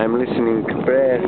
I'm listening to prayer.